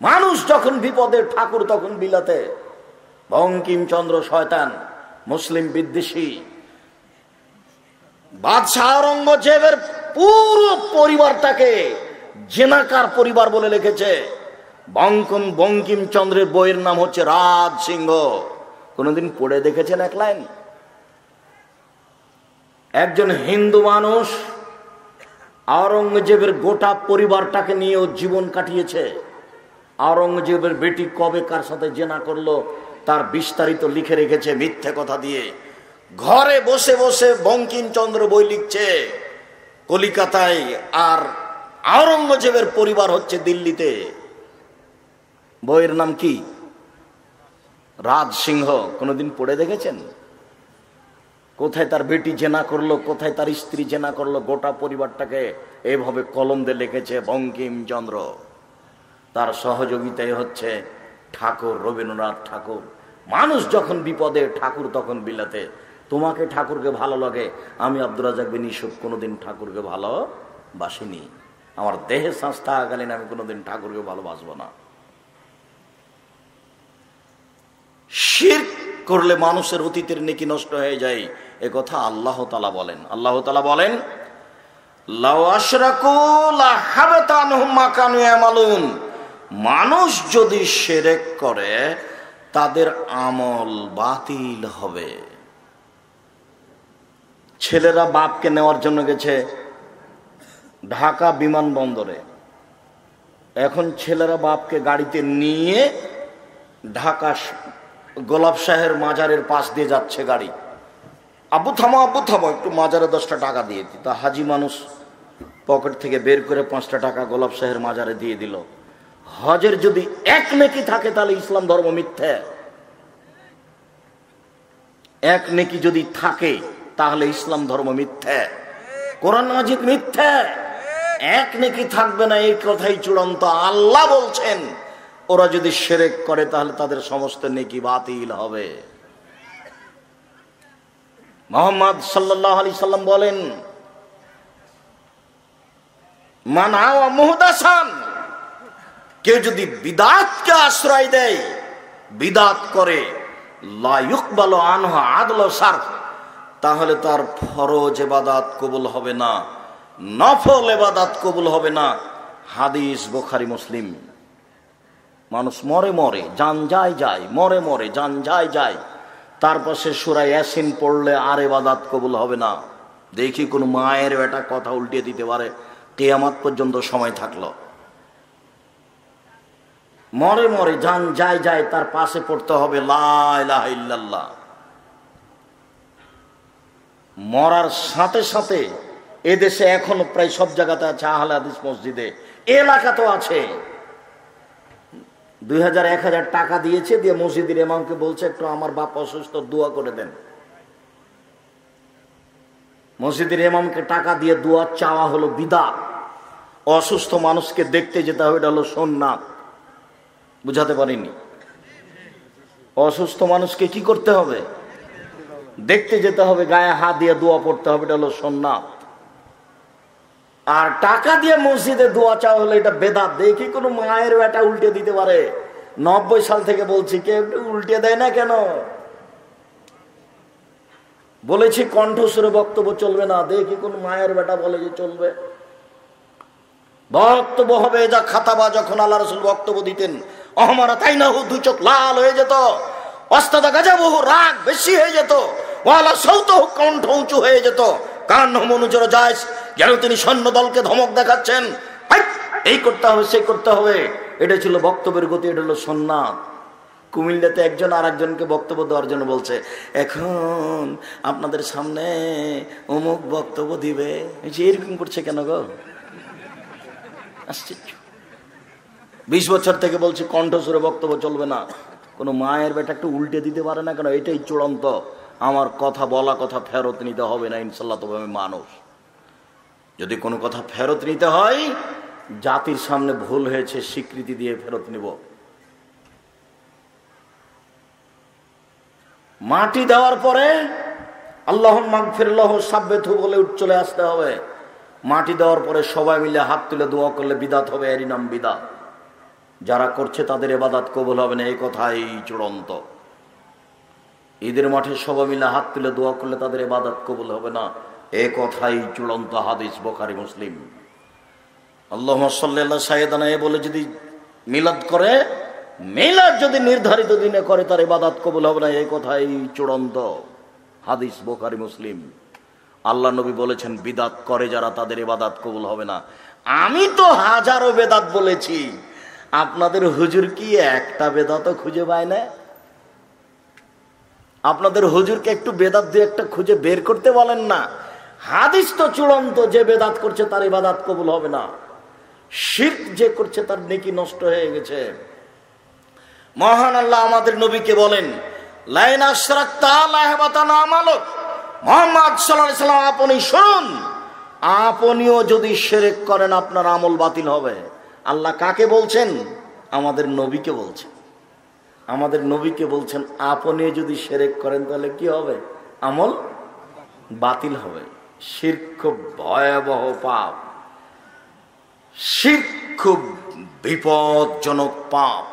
মানুষ যখন বিপদে, ঠাকুর তখন বিলাতে। বঙ্কিমচন্দ্র শয়তান, মুসলিম বিদ্বেষী। বাদশাহ আওরঙ্গজেবের পুরো পরিবারটাকে জেনাকার পরিবার বলে লিখেছে। বঙ্কম বঙ্কিমচন্দ্রের বইয়ের নাম হচ্ছে রাজ সিংহ। কোনোদিন পড়ে দেখেছেন এক লাইন? একজন হিন্দু মানুষ আওরঙ্গজেবের গোটা পরিবারটাকে নিয়েও জীবন কাটিয়েছে। আওরঙ্গজেবের বেটি কবে কার সাথে জেনা করল, তার বিস্তারিত লিখে রেখেছে মিথ্যে কথা দিয়ে। ঘরে বসে বসে বঙ্কিমচন্দ্র বই লিখছে। কলিকাতায় আর আওরঙ্গজেবের পরিবার হচ্ছে দিল্লিতে। বইয়ের নাম কি? রাজ সিংহ। কোনোদিন পড়ে দেখেছেন? কোথায় তার বেটি জেনা করল, কোথায় তার স্ত্রী জেনা করল, গোটা পরিবারটাকে এভাবে কলম দিয়ে লিখেছে বঙ্কিমচন্দ্র। তার সহযোগিতায় হচ্ছে ঠাকুর, রবীন্দ্রনাথ ঠাকুর। মানুষ যখন বিপদে, ঠাকুর তখন বিলাতে। তোমাকে ঠাকুরকে ভালো লাগে, আমি আব্দুল রাজাক বিন ইসুফ কোনোদিন ঠাকুরকে ভালো বাসিনি। আমার দেহে সংস্থা থাকাকালীন আমি কোনোদিন ঠাকুরকে ভালোবাসবো না। শির করলে মানুষের অতীতের নেকি নষ্ট হয়ে যায়। এ কথা আল্লাহ তালা বলেন। আল্লাহ তালা বলেন মানুষ যদি সেরেক করে, তাদের আমল বাতিল হবে। ছেলেরা বাপকে নেওয়ার জন্য গেছে ঢাকা বিমানবন্দরে। এখন ছেলেরা বাপকে গাড়িতে নিয়ে ঢাকা গোলাপ শাহের মাজারের পাশ দিয়ে যাচ্ছে গাড়ি। আব্বু থামো আব্বু থামো, একটু মাজারে দশটা টাকা দিয়ে দিই। তা হাজি মানুষ পকেট থেকে বের করে পাঁচটা টাকা গোলাপ শাহের মাজারে দিয়ে দিল। হজের যদি এক নেকি থাকে, তাহলে ইসলাম ধর্ম মিথ্যে। এক নেকি যদি থাকে, তাহলে ইসলাম ধর্ম মিথ্যে। কোরআন মাজিদ মিথ্যে। এক নেকি থাকবে না, এই কথাই চূড়ান্ত। আল্লাহ বলছেন, ওরা যদি সেরেক করে, তাহলে তাদের সমস্ত নেকি বাতিল হবে। মোহাম্মদ সাল্লাহ আলি সাল্লাম বলেন মানাওয়া মুহদাসান কেউ যদি বিদাতকে আশ্রয় দেয়, বিদাত করে লায়ুক বলো আনহা আদল সার্ফ তাহলে তার ফরজ এবাদাত কবুল হবে না, নফল এবাদাত কবুল হবে না। হাদিস বোখারি, মুসলিম। মানুষ মরে মরে, যান যায় যায়, মরে মরে, যান যায় যায় তারপর সে সুরাই অ্যাসিন পড়লে আর এবাদাত কবুল হবে না। দেখি কোন মায়ের বেটা কথা উল্টিয়ে দিতে পারে, কেয়ামাত পর্যন্ত সময় থাকল। মরে মরে যান যায় যায় তার পাশে পড়তে হবে। লাহ মরার সাথে সাথে এদেশে এখনও প্রায় সব জায়গাতে আছে আহলে মসজিদে। এলাকা তো আছে। দুই হাজার এক হাজার টাকা দিয়েছে, দিয়ে মসজিদের এমামকে বলছে, একটু আমার বাপ অসুস্থ, দোয়া করে দেন। মসজিদের এমামকে টাকা দিয়ে দোয়া চাওয়া হলো বিদা। অসুস্থ মানুষকে দেখতে যেতে হবে, এটা হলো সোননাথ বুঝাতে পারিনি। অসুস্থ মানুষকে কি করতে হবে? দেখতে যেতে হবে, গায়ে হাত দিয়ে দোয়া পড়তে হবে, এটা হলো সোননাথ আর টাকা দিয়ে মসজিদে দোয়া চাওয়া হলে এটা বেদাত। দেখি কোনো মায়ের বেটা উল্টে দিতে পারে। নব্বই সাল থেকে বলছি, কে উল্টে দেয় না কেন? বলেছি, কণ্ঠস্বরে বক্তব্য চলবে না। দেখি কোন মায়ের বেটা বলে যে চলবে। বক্তব্য হবে যা খাতাবা যখন আল্লাহ রসুল বক্তব্য দিতেন অহমারা তাই না হু দু চোখ লাল হয়ে যেত? অস্তাদা গাজা বহু রাগ বেশি হয়ে যেত। ওয়ালা সৌত কণ্ঠ উঁচু হয়ে যেত। কান মনুজর যায় যেন তিনি সৈন্য দলকে ধমক দেখাচ্ছেন। এই করতে হবে, সেই করতে হবে। এটা ছিল বক্তব্যের গতি, এটা হলো সন্ন্যাত কুমিল্লাতে একজন আর একজনকে বক্তব্য দেওয়ার জন্য বলছে, এখন আপনাদের সামনে অমুক বক্তব্য দিবে। এরকম করছে কেন গো? আশ্চর্য। বিশ বছর থেকে বলছি কণ্ঠস্বরে বক্তব্য চলবে না। কোনো মায়ের বেটা একটু উল্টে দিতে পারে না কেন? এটাই চূড়ান্ত। আমার কথা বলা কথা ফেরত নিতে হবে না, ইনশাল্লাহ, তবে আমি মানুষ। যদি কোনো কথা ফেরত নিতে হয়, জাতির সামনে ভুল হয়েছে, স্বীকৃতি দিয়ে ফেরত নিব। মাটি দেওয়ার পরে আল্লাহ মাগফিরল্লাহ সাব্বেথু বলে চলে আসতে হবে। মাটি দেওয়ার পরে সবাই মিলে হাত তুলে দোয়া করলে বিদাত হবে, এরই নাম বিদাত। যারা করছে তাদের এবাদাত কবুল হবে না, এই কথাই চূড়ান্ত। ঈদের মাঠে সবাই মিলে হাত তুলে দোয়া করলে তাদের এবাদাত কবুল হবে না, এ কথাই চূড়ান্ত হাদিস বোখারি, মুসলিম। আল্লাহ সাল্লাহ সাইদানা এ বলে যদি মিলাদ করে, মিলাদ যদি নির্ধারিত দিনে করে, তার এবাদাত কবুল হবে না এই কথাই চূড়ান্ত হাদিস বোখারি, মুসলিম। আল্লাহ নবী বলেছেন, বিদাত করে যারা তাদের এবাদাত কবুল হবে না। আমি তো হাজারো বেদাত বলেছি। আপনাদের হুজুর কি একটা বেদাত খুঁজে পায় না? আপনাদের হুজুরকে একটু বেদাত দিয়ে একটা খুঁজে বের করতে বলেন না। হাদিস তো চূড়ান্ত, যে বেদাত করছে তার ইবাদাত কবুল হবে না। শির যে করছে তার নেকি নষ্ট হয়ে গেছে। মহান আল্লাহ আমাদের নবীকে বলেন, লাইন মোহাম্মদ সাল্লাম, আপনি শুনুন। আপনিও যদি সেরেক করেন, আপনার আমল বাতিল হবে। আল্লাহ কাকে বলছেন? আমাদের নবীকে বলছেন। আমাদের নবীকে বলছেন, আপনি যদি সেরেক করেন তাহলে কি হবে? আমল বাতিল হবে। শির খুব ভয়াবহ পাপ। শির খুব বিপদজনক পাপ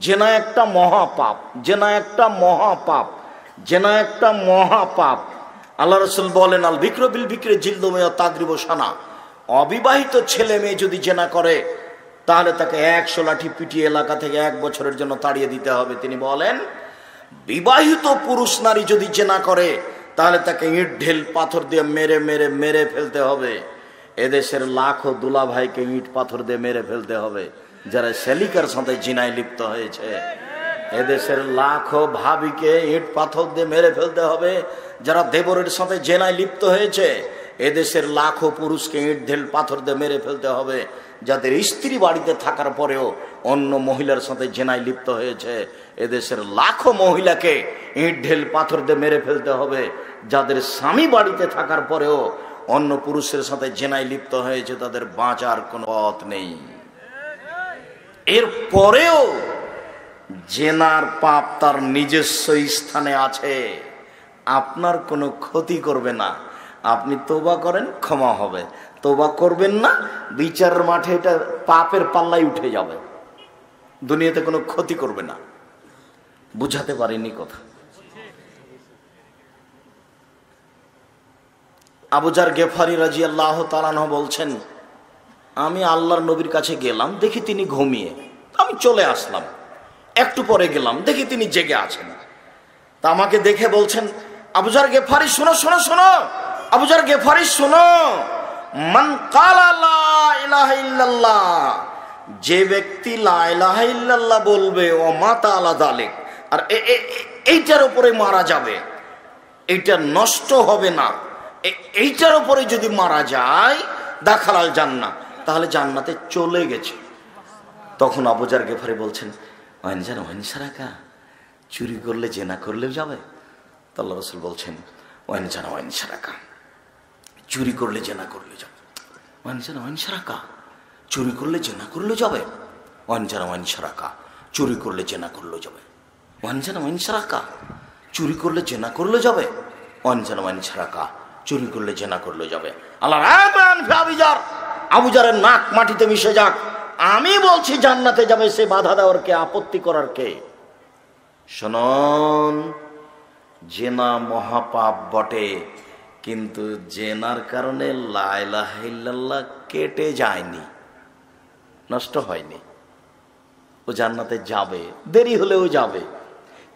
জেনা একটা মহাপাপ জেনা একটা মহাপাপ জেনা একটা মহাপাপ। আল্লাহ রসুল বলেন, আল বিক্র বিল বিক্রে জিলদমেয় তাদ্রিব সানা অবিবাহিত ছেলে মেয়ে যদি জেনা করে তাহলে তাকে একশো লাঠি পিটিয়ে এলাকা থেকে এক বছরের জন্য তাড়িয়ে দিতে হবে। তিনি বলেন, বিবাহিত পুরুষ নারী যদি চেনা করে, তাহলে তাকে ইট, ঢেল, পাথর দিয়ে মেরে মেরে মেরে ফেলতে হবে। এদেশের লাখো দুলা ভাইকে ইট, পাথর দিয়ে মেরে ফেলতে হবে, যারা সেলিকার সাথে জিনায় লিপ্ত হয়েছে। এদেশের লাখো ভাবিকে ইট, পাথর দিয়ে মেরে ফেলতে হবে, যারা দেবরের সাথে জেনায় লিপ্ত হয়েছে। এদেশের লাখো পুরুষকে ইট ঢেল পাথর দিয়ে মেরে ফেলতে হবে, যাদের স্ত্রী বাড়িতে থাকার পরেও অন্য মহিলার সাথে জেনায় লিপ্ত হয়েছে। এদেশের লাখো মহিলাকে ইট ঢেল পাথর দিয়ে মেরে ফেলতে হবে, যাদের স্বামী বাড়িতে থাকার পরেও অন্য পুরুষের সাথে জেনায় লিপ্ত হয়েছে, তাদের বাঁচার কোনো পথ নেই। এর পরেও জেনার পাপ তার নিজস্ব স্থানে আছে। আপনার কোনো ক্ষতি করবে না। আপনি তোবা করেন, ক্ষমা হবে। তোবা করবেন না, বিচারের মাঠে এটা পাপের পাল্লাই উঠে যাবে। দুনিয়াতে কোনো ক্ষতি করবে না। বুঝাতে পারিনি কথা। আবুজার গেফারি রাজি আল্লাহ তালান বলছেন, আমি আল্লাহর নবীর কাছে গেলাম, দেখি তিনি ঘুমিয়ে। আমি চলে আসলাম। একটু পরে গেলাম, দেখি তিনি জেগে আছেন। তা আমাকে দেখে বলছেন আবুজার গেফারি, শোনো শোনো শোনো! আবুজার গেফারি শোনো। মান যে ব্যক্তি লাইল্লাহ বলবে, ও মাতা আলা দালেক আর এইটার উপরে মারা যাবে। এইটা নষ্ট হবে না। এইটার উপরে যদি মারা যায় দেখালাল জান্না তাহলে জান্নাতে চলে গেছে। তখন আবুজার গেফারি বলছেন ওয়াইনজান ওয়াইনসারাকা চুরি করলে, জেনা করলেও যাবে? তাল্লা রসুল বলছেন ওয়াইনজান ওয়াইনসারাকা চুরি করলে জেনা করলে যাবে। ওয়াইনজান ওয়াইনসারাকা চুরি করলে জেনা করলে যাবে। ওয়াইনজান ওয়াইনসারাকা চুরি করলে জেনা করলে যাবে। ওয়াইনজান ওয়াইনসারাকা চুরি করলে জেনা করলে যাবে। ওয়াইনজান ওয়াইনসারাকা চুরি করলে জেনা করলে যাবে। আল্লাহ আবুজার আবুজারের নাক মাটিতে মিশে যাক। আমি বলছি জান্নাতে যাবে সে বাধা দেওয়ার কে, আপত্তি করার কে? শোনন, জেনা মহাপাপ বটে। কিন্তু জেনার কারণে লাইলাহিল্লাহ কেটে যায়নি নষ্ট হয়নি। ও জান্নাতে যাবে দেরি হলেও যাবে।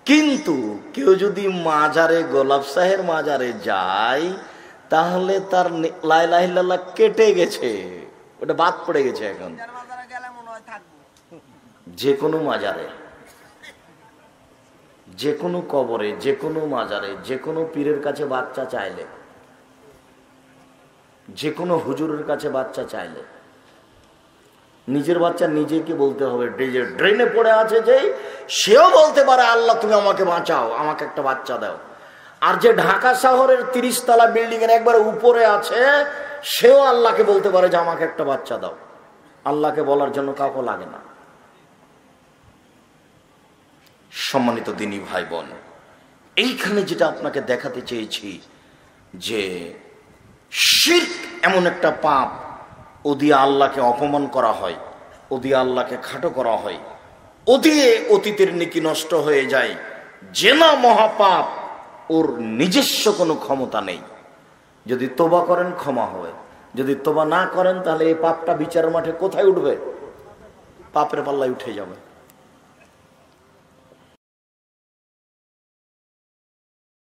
কিন্তু কেউ যদি মাজারে গোলাপ সাহের মাজারে যায় তাহলে তার লাইলাহিল্লাহ কেটে গেছে। ওটা বাদ পড়ে গেছে এখন। যে কোনো মাজারে যে কোনো কবরে যে কোনো মাজারে যে কোনো পীরের কাছে বাচ্চা চাইলে যে কোনো হুজুরের কাছে বাচ্চা চাইলে। নিজের বাচ্চা নিজেকে বলতে হবে ড্রেনে পড়ে আছে যে সেও বলতে পারে, আল্লাহ, তুমি আমাকে বাঁচাও, আমাকে একটা বাচ্চা দাও। আর যে ঢাকা শহরের তিরিশ তলা বিল্ডিং এর একবার উপরে আছে, সেও আল্লাহকে বলতে পারে, যে আমাকে একটা বাচ্চা দাও। আল্লাহকে বলার জন্য কাউকে লাগে না। সম্মানিত দিনী ভাই বোন এইখানে যেটা আপনাকে দেখাতে চেয়েছি যে শির্ক এমন একটা পাপ ও আল্লাহকে অপমান করা হয় ও আল্লাহকে খাটো করা হয় ও দিয়ে অতীতের নীতি নষ্ট হয়ে যায় জেনা মহাপাপ, ওর নিজস্ব কোনো ক্ষমতা নেই। যদি তোবা করেন, ক্ষমা হবে। যদি তোবা না করেন, তাহলে এই পাপটা বিচার মাঠে কোথায় উঠবে? পাপের পাল্লায় উঠে যাবে।